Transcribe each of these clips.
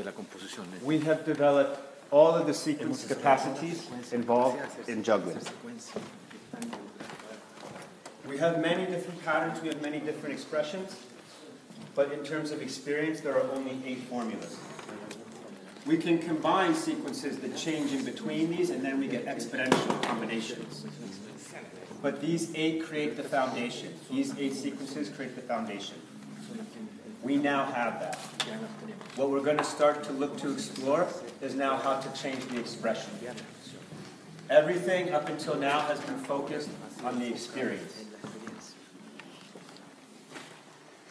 de la composición. ¿eh? we have developed all of the sequence capacities involved in juggling. We have many different patterns, we have many different expressions, but in terms of experience, there are only eight formulas. We can combine sequences that change in between these, and then we get exponential combinations. But these eight create the foundation. These eight sequences create the foundation. We now have that. What we're going to start to look to explore is now how to change the expression. Everything up until now has been focused on the experience.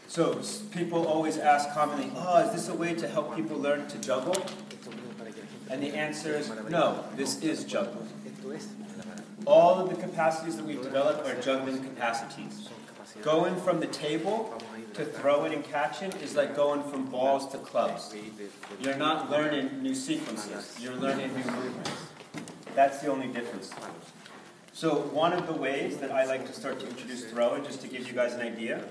So people always ask commonly, oh, is this a way to help people learn to juggle? And the answer is no, this is juggling. All of the capacities that we've developed are juggling capacities. Going from the table to throwing and catching is like going from balls to clubs. You're not learning new sequences, you're learning new movements. That's the only difference. So, one of the ways that I like to start to introduce throwing, just to give you guys an idea,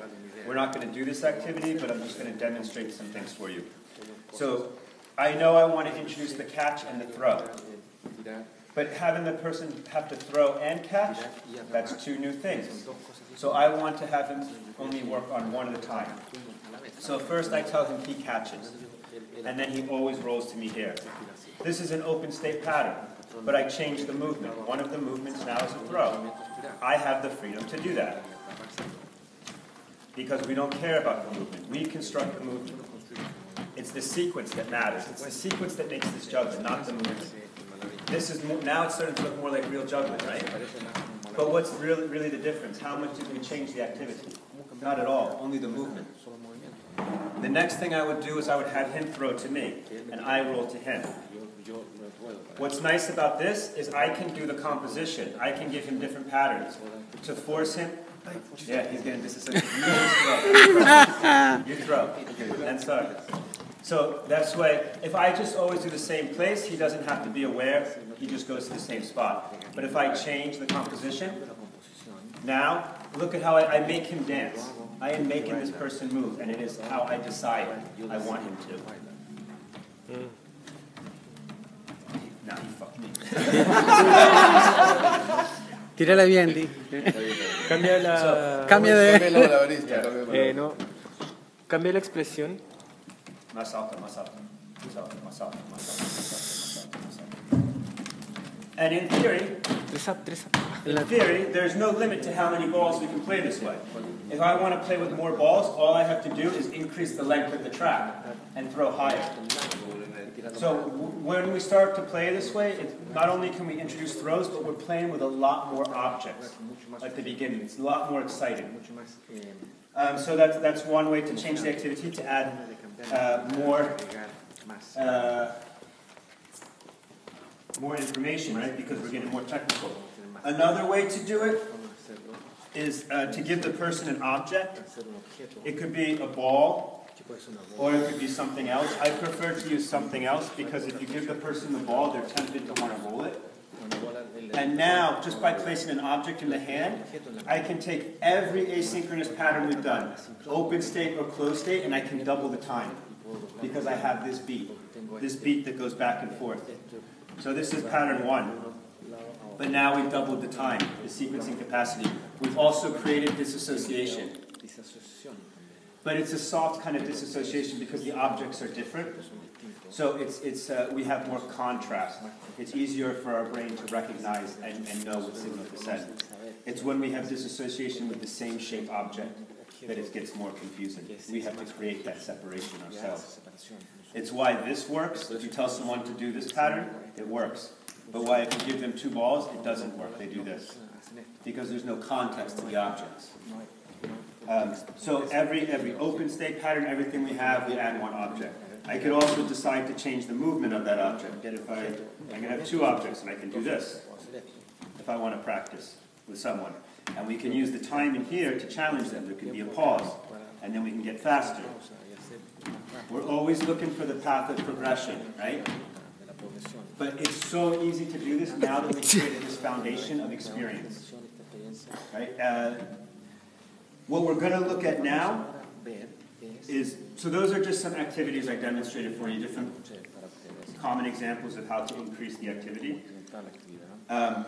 we're not going to do this activity, but I'm just going to demonstrate some things for you. So, I know I want to introduce the catch and the throw. But having the person have to throw and catch, that's two new things. So I want to have him only work on one at a time. So first I tell him he catches, and then he always rolls to me here. This is an open state pattern, but I change the movement. One of the movements now is a throw. I have the freedom to do that. Because we don't care about the movement. We construct the movement. It's the sequence that matters. It's the sequence that makes this juggling, not the movement. This is mo- now it's starting to look more like real juggling, right? But what's really really the difference? How much did we change the activity? Not at all. Only the movement. The next thing I would do is I would have him throw to me, and I roll to him. What's nice about this is I can do the composition. I can give him different patterns to force him. Yeah, he's getting disassociated. You throw. You throw. And so, so that's why if I just always do the same place, he doesn't have to be aware. He just goes to the same spot. But if I change the composition, now look at how I, I make him dance. I am making this person move, and it is how I decide I want him to. Now he fucked me. Tírala bien, Di. Cambia la. Cambia de. Cambia la malabarista, cambia Eh, no. Cambia la expresión. Alto, más alto. Más alto, más alto, más alto, más alto, más alto, más alto. And in theory, Tres up, tres up. In theory, there's no limit to how many balls we can play this way. If I want to play with more balls, all I have to do is increase the length of the track and throw higher. So when we start to play this way, it, not only can we introduce throws, but we're playing with a lot more objects at the beginning. It's a lot more exciting. Um, so that's, that's one way to change the activity, to add uh, more uh, more information, right? Because we're getting more technical. Another way to do it is uh, to give the person an object. It could be a ball, or it could be something else. I prefer to use something else because if you give the person the ball, they're tempted to want to roll it. And now, just by placing an object in the hand, I can take every asynchronous pattern we've done, open state or closed state, and I can double the time because I have this beat, this beat that goes back and forth. So this is pattern one. But now we've doubled the time, the sequencing capacity. We've also created disassociation. But it's a soft kind of disassociation because the objects are different. So it's, it's, uh, we have more contrast. It's easier for our brain to recognize and, and know what signal to send. It's when we have disassociation with the same shape object that it gets more confusing. We have to create that separation ourselves. It's why this works. If you tell someone to do this pattern, it works. But why if you give them two balls, it doesn't work. They do this. Because there's no context to the objects. Um, so every, every open state pattern, everything we have, we add one object. I could also decide to change the movement of that object. If I, I can have two objects and I can do this if I want to practice with someone. And we can use the time in here to challenge them. There could be a pause, and then we can get faster. We're always looking for the path of progression, right? But it's so easy to do this now that we've created this foundation of experience. Right? Uh, what we're going to look at now is so those are just some activities I demonstrated for you, different common examples of how to increase the activity. Um,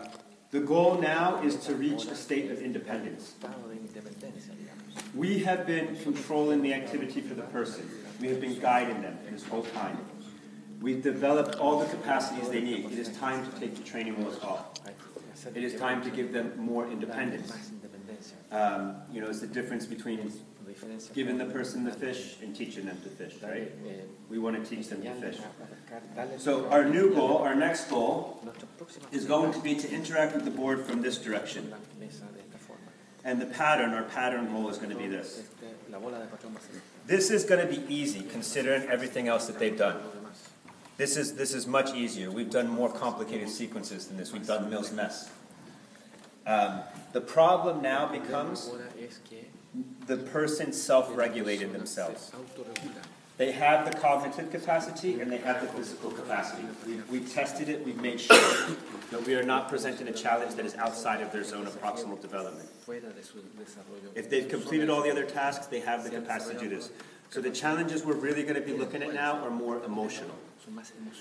the goal now is to reach a state of independence. We have been controlling the activity for the person. We have been guiding them this whole time. We've developed all the capacities they need. It is time to take the training wheels off. It is time to give them more independence. Um, you know, it's the difference between giving the person the fish and teaching them to fish, right? We want to teach them to fish. So our new goal, our next goal, is going to be to interact with the board from this direction. And the pattern, our pattern goal is going to be this. This is going to be easy considering everything else that they've done. This is, this is much easier. We've done more complicated sequences than this. We've done Mill's Mess. Um, the problem now becomes the person self-regulated themselves. They have the cognitive capacity and they have the physical capacity. We've, we've tested it, we've made sure that we are not presenting a challenge that is outside of their zone of proximal development. If they've completed all the other tasks, they have the capacity to do this. So the challenges we're really going to be looking at now are more emotional.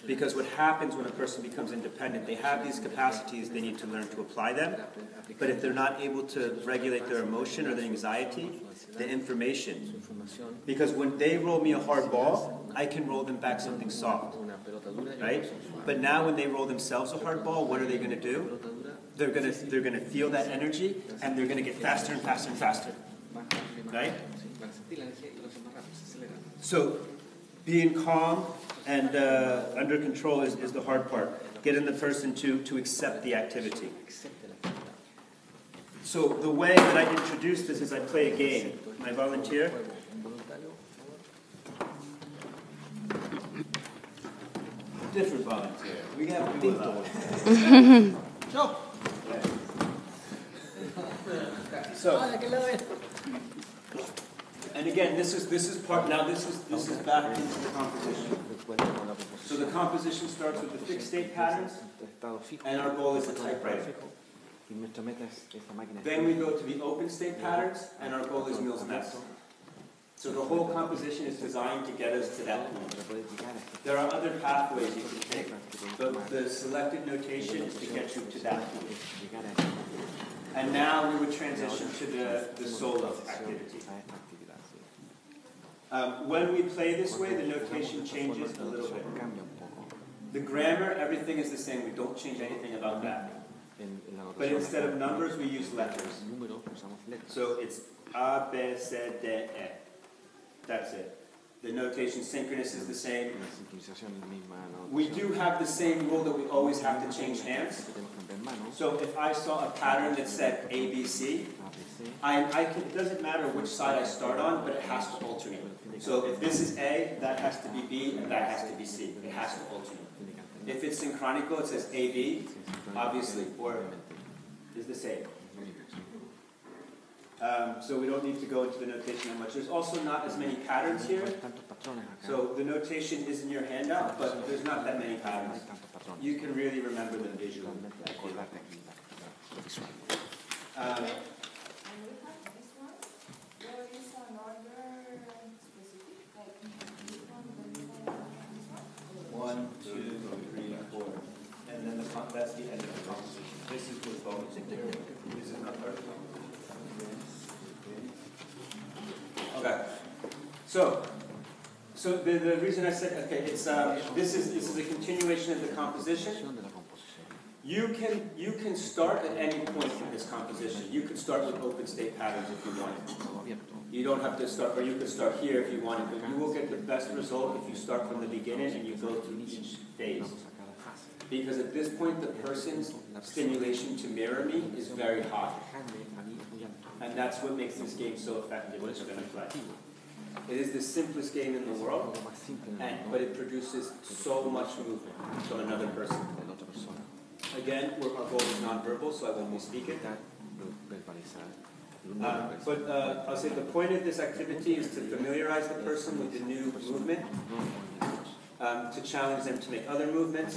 Because what happens when a person becomes independent, they have these capacities, they need to learn to apply them. But if they're not able to regulate their emotion or their anxiety, the information. Because when they roll me a hard ball, I can roll them back something soft. Right? But now when they roll themselves a hard ball, what are they going to do? They're going to, they're going to feel that energy and they're going to get faster and faster and faster. Right? So being calm and uh, under control is, is the hard part. Getting the person to, to accept the activity. So the way that I introduce this is I play a game. I volunteer? Different volunteer. We have people Sure. So, and again, this is this is part now. This is this is back into the composition. So the composition starts with the fixed state patterns, and our goal is the typewriter. Then we go to the open state patterns, and our goal is Mill's Mess. So the whole composition is designed to get us to that point. There are other pathways you can take, but the selected notation is to get you to that point. And now we would transition to the, the solo activity. Um, when we play this way, the notation changes a little bit. The grammar, everything is the same. We don't change anything about that. But instead of numbers, we use letters. So it's A, B, C, D, E. That's it. The notation synchronous is the same. We do have the same rule that we always have to change hands. So if I saw a pattern that said ABC, I, I can, it doesn't matter which side I start on, but it has to alternate. So if this is A, that has to be B, and that has to be C. It has to alternate. If it's synchronical, it says AB, obviously, or is the same. Um, so we don't need to go into the notation that much. There's also not as many patterns here. So the notation is in your handout, but there's not that many patterns. You can really remember them visually. Um, one, two, three, four. The, that's the end of the composition. This is with bonus. This is not part of the composition. Okay. So, so the, the reason I said, okay, it's, um, this is, this is a continuation of the composition. You can, you can start at any point in this composition. You can start with open state patterns if you want. You don't have to start, or you can start here if you want, but you will get the best result if you start from the beginning and you go through each phase. Because at this point, the person's stimulation to mirror me is very high. And that's what makes this game so effective that we're going to play. It is the simplest game in the world, and, but it produces so much movement from another person. Again, our goal is nonverbal, so I won't be speaking. Uh, but uh, I'll say the point of this activity is to familiarize the person with the new movement, um, to challenge them to make other movements,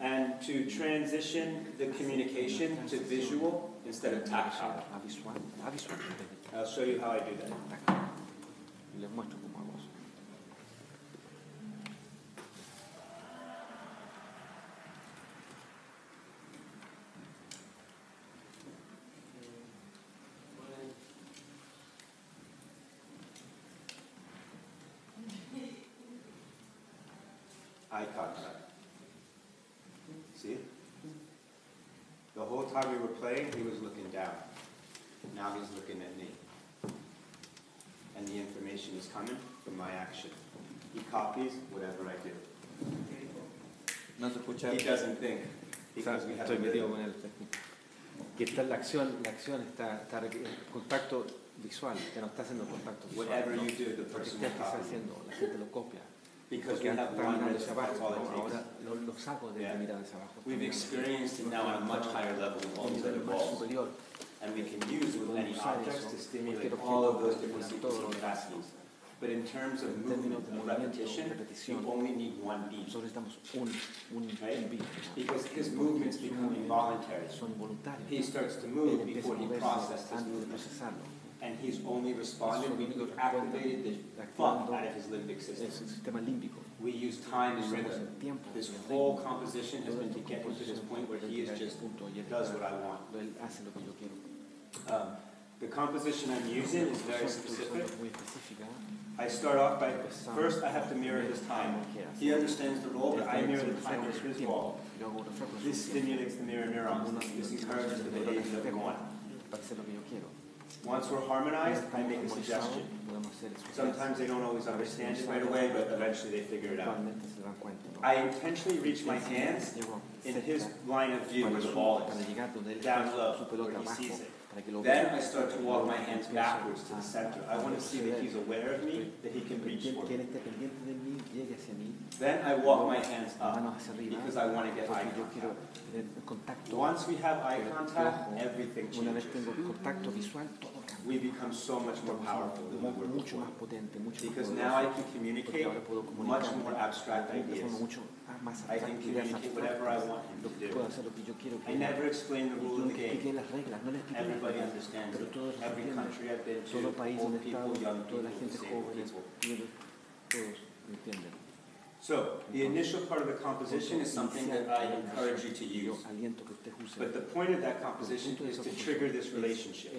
and to transition the communication to visual instead of tactile. I'll show you how I do that. The whole time we were playing, he was looking down. Now he's looking at me. And the information is coming from my action. He copies whatever I do. No se escucha. He doesn't think because we have Estoy metido con él. Que está la acción, la acción está, está contacto visual, que no está haciendo contacto visual. Whatever you do, the Lo que person will está copy. haciendo, la gente lo copia. Because we have one mirando rhythm, hacia that's abajo, all it ¿no? ahora lo, lo saco de Yeah. la mirada hacia abajo. We've experienced it now on a much higher level with all un these other nivel más balls. superior. And we can use with any objects to stimulate all of those different estimular todos sequences los capacities. But in terms of En términos movement, de movimiento, repetition, repetición, you only need one beat. Solo necesitamos un, un, Right? un beat. Because his movements become involuntary. Son. He starts to Él move empieza before he moverse processes his antes de movement. procesarlo. And he's only responded when único activated the funk out of his limbic system. el sistema límbico. We use time and rhythm. This whole composition has been to get him to this point where he is just este punto y él does what I want. Él hace lo que yo quiero. Um, the composition I'm using is very specific. I start off by first I have to mirror his time. He understands the role, but I mirror the time of his ball. Yo hago un reflejo de This stimulates the mirror neurons. This encourages the behavior that we want. Once we're harmonized, I make a suggestion. Sometimes they don't always understand it right away, but eventually they figure it out. I intentionally reach my hands in his line of view where the ball is. Down low, where he sees it. Para que lo Then. I start to walk my hands backwards to the center. I want to see that he's aware of me, that he can reach for me. esté pendiente de mí, llegue hacia mí, Then I walk my hands up because I want to get eye porque yo quiero contact. Once we have eye contact, everything changes. We become so much more powerful than we were Mucho before. más potente, mucho más Because now I can communicate much more abstract de ideas. mucho más I can communicate whatever I want him Lo to do. hacer lo que yo quiero que I never explain the rule of the game. las reglas, no las Everybody reglas, understands pero it. Every country I've been Todo to, país old people, young people, people. niños, todos entienden. So, the initial part of the composition is something that I encourage you to use. aliento que usted use. But the point of that composition is to trigger this relationship.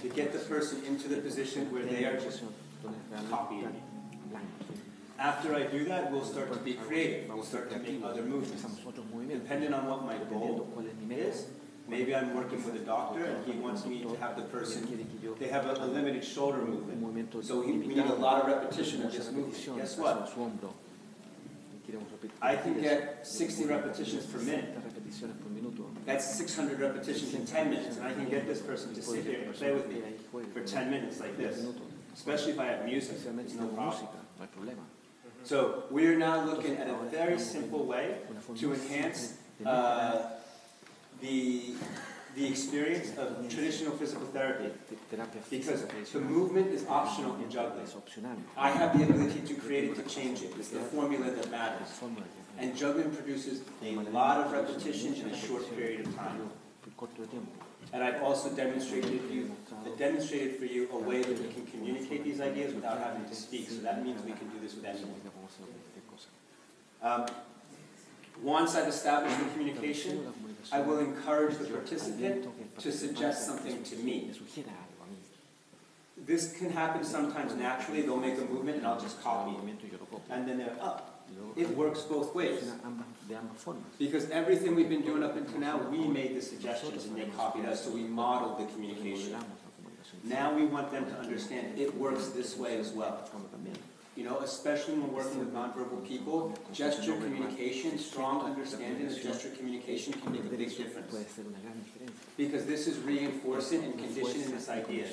To get the person into the position where they are just copying. After I do that, we'll start to be creative. We'll Vamos a ser start to make other movements. empezamos otros movimientos. Depending on what my goal cuál es mi meta. is, maybe I'm working with a doctor and he wants me to have the person, Quiere que yo they have a, a limited shoulder movement. So we, we need a lot of repetition of this movement. Guess what? I can get 60 repetitions per minute. 60 repeticiones por minuto. That's 600 repetitions in 10 minutes, and I can get this person to sit here and play with me for 10 minutes like this. Especially if I have music, it's no problem. música, no hay problema. So we are now looking at a very simple way to enhance uh, the, the experience of traditional physical therapy. Because the movement is optional in juggling. I have the ability to create it, to change it. It's the formula that matters. And juggling produces a lot of repetitions in a short period of time. En corto de tiempo. And I've also demonstrated you, demonstrated for you a way that we can communicate these ideas without having to speak. So that means we can do this with anyone. Significa cómo hacer cualquier cosa. Um, once I've established the communication, I will encourage the participant to suggest something to me. This can happen sometimes naturally. They'll make a movement and I'll just copy it. And then they're up. It works both ways. Because everything we've been doing up until now, we made the suggestions and they copied us, so we modeled the communication. Now we want them to understand it works this way as well. You know, especially when working with nonverbal people, gesture communication, strong understanding of gesture communication can make a big difference. Because this is reinforcing and conditioning this idea.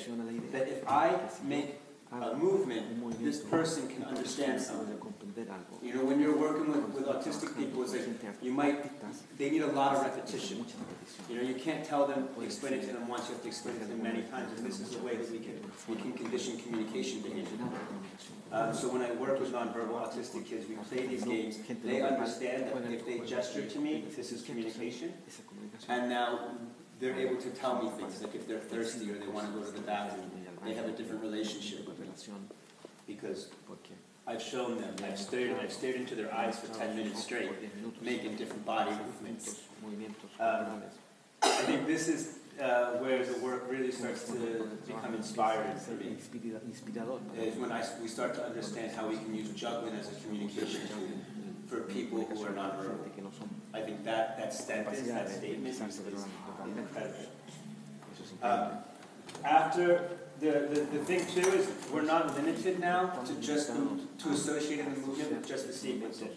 that if I make a movement, this person can understand something. You know, when you're working with, with autistic people, it's like you might, they need a lot of repetition. You know, you can't tell them, explain it to them once, you have to explain it to them many times, and this is the way that we can, we can condition communication behavior. Condicionar la comunicación. Um, so when I work with nonverbal autistic kids, we play these games, they understand that if they gesture to me, this is communication, and now they're able to tell me things, like if they're thirsty or they want to go to the bathroom, they have a different relationship with me. because I've shown them, I've stared, I've stared into their eyes for 10 minutes straight, making different body movements. Um. I think this is uh, where the work really starts to become inspiring for me. Is when I, we start to understand how we can use juggling as a communication tool for people who are nonverbal. Gente que no son I think that, that sentence, that statement is, incredible. Um, after, the, the, the thing too is, we're not limited now to just, to associating the movement with just the secuencia.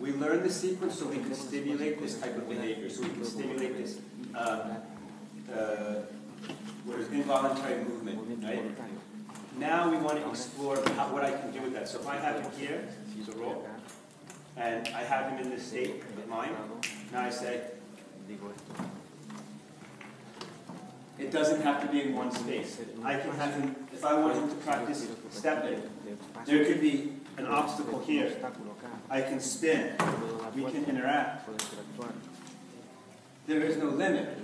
We learn the sequence so we can stimulate this type of behavior, so we can stimulate this, um, uh, what is involuntary movement, right? Now we want to explore how, what I can do with that. So if I have him here, yo to roll, and I have him in this state of mind, now I say. It doesn't have to be in one space. I can have him, if I want him to practice stepping, there could be an obstacle here. I can spin, we can interact. There is no limit.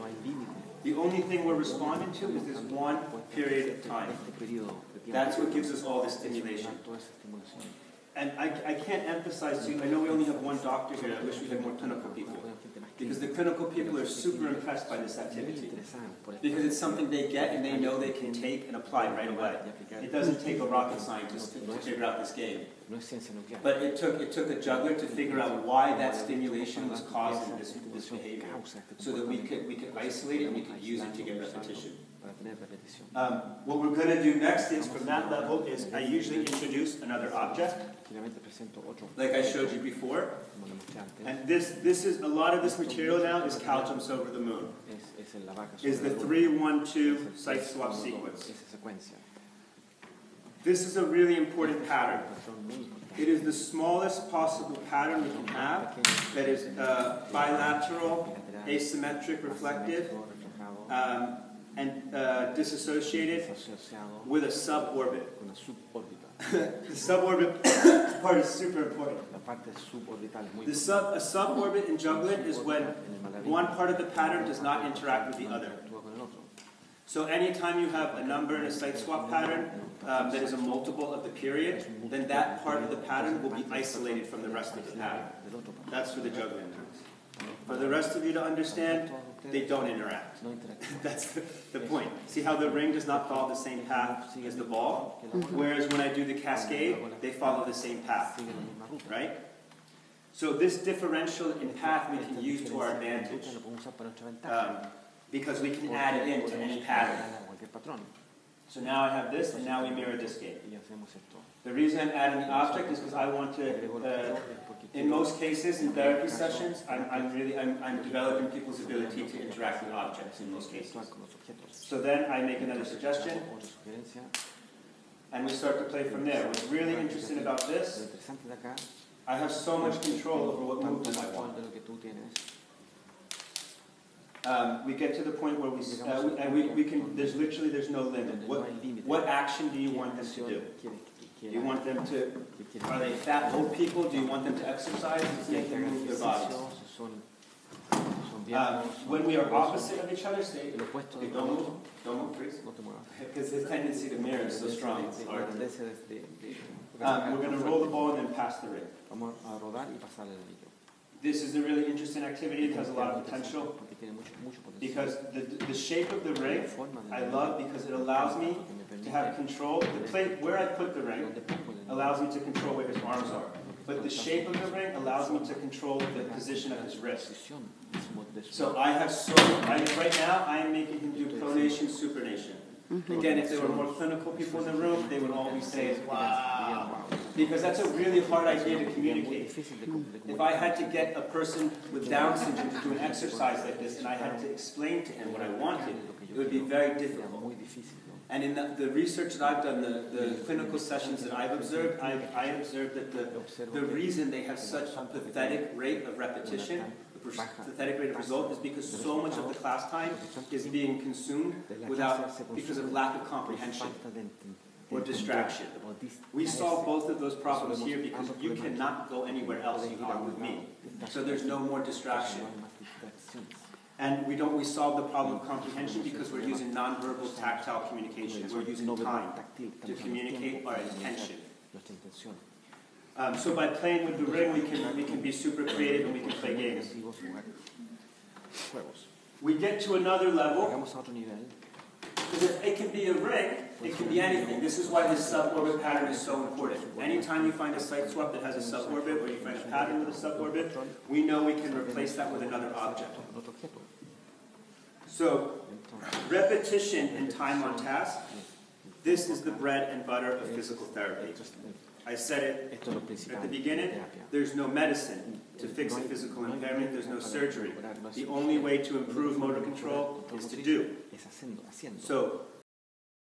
The only thing we're responding to is this one period of time. That's what gives us all this stimulation. And I, I can't emphasize to you, I know we only have one doctor here, I wish we had more clinical people. Because the clinical people are super impressed by this activity. Because it's something they get and they know they can take and apply right away. It doesn't take a rocket scientist to to figure out this game. But it took, it took a juggler to figure out why that stimulation was causing this, this behavior. So that we could, we could isolate it and we could use it to get repetition. Para tener repetición. Um, what we're gonna do next is, from that level, is I usually introduce another object, Finalmente presento otro. like I showed you before. Como le mostré antes. And this, this is, a lot of this material now is jumps over the moon. Es, es en la vaca Is the la luna. three, one, Es two el site swap sequence. This is a really important pattern. Patrón muy importante. It is the smallest possible pattern we can have that is uh, bilateral, asymmetric, reflective, um, and uh, disassociated with a suborbit. con una suborbita. The suborbit part is super important. La parte es muy The sub, a suborbit in juggling is when one part of the pattern does not interact with the other. Actúa con el otro. So anytime you have a number in a site swap pattern um, that is a multiple of the period, then that part of the pattern will be isolated from the rest of the pattern. Del otro parte. That's for the juggling. For the rest of you to understand, they don't interact. That's the, the point. See how the ring does not follow the same path as the ball? Whereas when I do the cascade, they follow the same path, Sigue la misma ruta. right? So this differential in path we can use to our advantage. ruta Lo podemos usar para nuestra ventaja. Um, because we can add it into any pattern. agregar a cualquier patrón. So now I have this, and now we mirror this game. Y hacemos esto. The reason I'm adding the object is because I want to, uh, objeto porque in most cases, in therapy sessions, I'm, I'm really, I'm, I'm developing people's ability to interact with objects in most cases. So then I make another suggestion, and we start to play from there. What's really interesting about this, I have so much control over what movement I want. Um, we get to the point where we, uh, we- and we, we can, there's literally, there's no limit. What, what action do you want them to do? Quieres que- que Do you want them to, are they fat old people? Do you want them to exercise? Do you Si hay want them move their bodies? ejercicio, si son, son Um, when we are opposite of each other, stay, okay, don't move, don't move, please. no te muevas. Because his tendency to mirror is so strong. It's hard Um, we're going to roll the ball and then pass the ring. Vamos a rodar y pasarle el anillo. This is a really interesting activity. It has a lot of potential Porque tiene mucho, mucho potencial. because the, the shape of the ring I love because it allows me to have control. The plate where I put the ring allows me to control where his arms are. But the shape of the ring allows me to control the position of his wrist. So I have so, I, right now, I am making him do pronation, supination. Again, if there were more clinical people in the room, they would all be saying, wow. Because that's a really hard idea to communicate. If I had to get a person with Down syndrome to do an exercise like this and I had to explain to him what I wanted, it would be very difficult. And in the, the research that I've done, the, the clinical sessions that I've observed, I, I observed that the, the reason they have such a pathetic rate of repetition, the pathetic rate of result, is because so much of the class time is being consumed without, because of lack of comprehension. or distraction. We solve both of those problems here because you cannot go anywhere else you are with me. So there's no more distraction. Hay más distracciones. And we don't we solve the problem of comprehension because we're using nonverbal tactile communication. We're using time to communicate our intention. Um, so by playing with the ring, we can we can be super creative and we can play games. Creativos, jugar Juegos. We get to another level. Llegamos a otro nivel. Because it can be a ring, it can be anything. This is why this suborbit pattern is so important. Anytime you find a site swap that has a suborbit or you find a pattern with a suborbit, we know we can replace that with another object. So repetition and time on task, this is the bread and butter of physical therapy. I said it esto es lo at the beginning, there's no medicine to fix a physical impairment, there's no surgery. The only way to improve motor control is to do. Es haciendo, haciendo. So